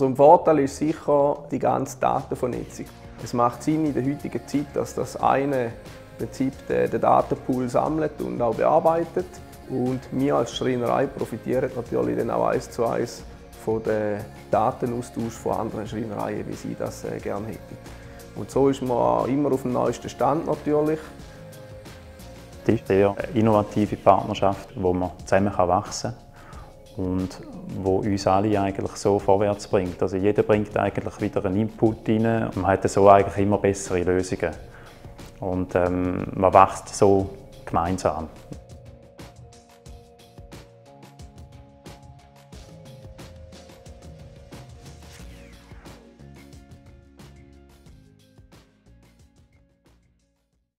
Also ein Vorteil ist sicher die ganze Datenvernetzung. Es macht Sinn in der heutigen Zeit, dass das eine Prinzip den, den Datenpool sammelt und auch bearbeitet. Und wir als Schreinerei profitieren natürlich dann auch eins zu eins von dem Datenaustausch von anderen Schreinereien, wie sie das äh, gerne hätten. Und so ist man immer auf dem neuesten Stand natürlich. Das ist eine sehr innovative Partnerschaft, wo man zusammen wachsen kann und wo uns alle eigentlich so vorwärts bringt. Also jeder bringt eigentlich wieder einen Input rein und man hat so eigentlich immer bessere Lösungen. Und ähm, man wächst so gemeinsam.